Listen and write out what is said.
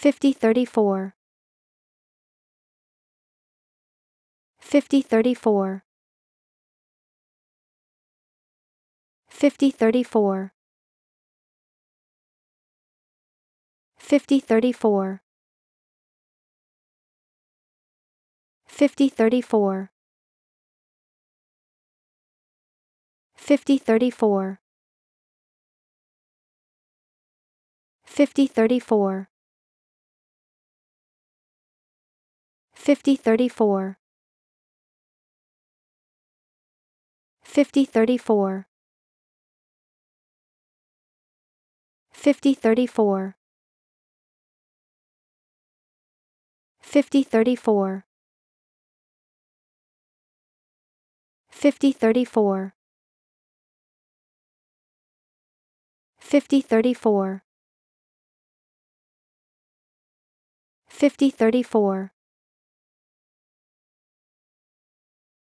5034 5034 5034 5034 5034 5034 5034 5034 5034 5034 5034 5034 5034 5034